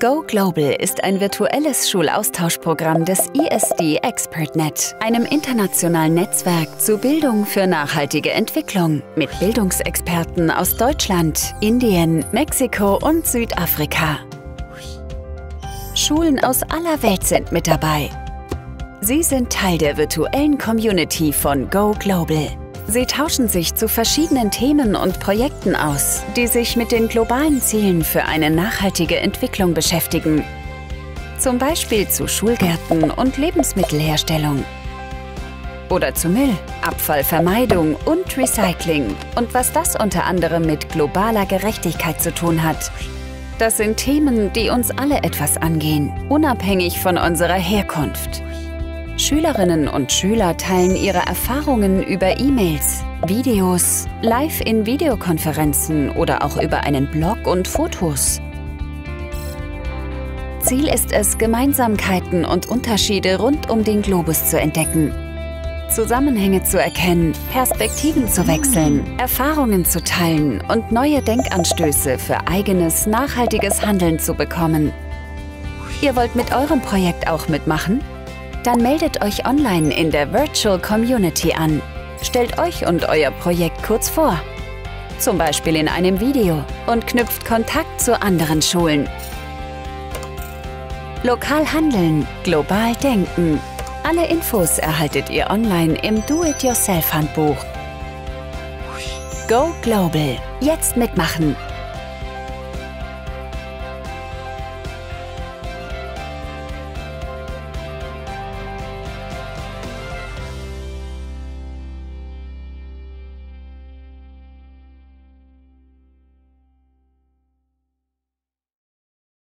Go Global ist ein virtuelles Schulaustauschprogramm des ISD ExpertNet, einem internationalen Netzwerk zur Bildung für nachhaltige Entwicklung mit Bildungsexperten aus Deutschland, Indien, Mexiko und Südafrika. Schulen aus aller Welt sind mit dabei. Sie sind Teil der virtuellen Community von Go Global. Sie tauschen sich zu verschiedenen Themen und Projekten aus, die sich mit den globalen Zielen für eine nachhaltige Entwicklung beschäftigen. Zum Beispiel zu Schulgärten und Lebensmittelherstellung. Oder zu Müll, Abfallvermeidung und Recycling und was das unter anderem mit globaler Gerechtigkeit zu tun hat. Das sind Themen, die uns alle etwas angehen, unabhängig von unserer Herkunft. Schülerinnen und Schüler teilen ihre Erfahrungen über E-Mails, Videos, live in Videokonferenzen oder auch über einen Blog und Fotos. Ziel ist es, Gemeinsamkeiten und Unterschiede rund um den Globus zu entdecken. Zusammenhänge zu erkennen, Perspektiven zu wechseln, Erfahrungen zu teilen und neue Denkanstöße für eigenes, nachhaltiges Handeln zu bekommen. Ihr wollt mit eurem Projekt auch mitmachen? Dann meldet euch online in der Virtual Community an. Stellt euch und euer Projekt kurz vor. Zum Beispiel in einem Video und knüpft Kontakt zu anderen Schulen. Lokal handeln, global denken. Alle Infos erhaltet ihr online im Do-It-Yourself-Handbuch. Go Global. Jetzt mitmachen.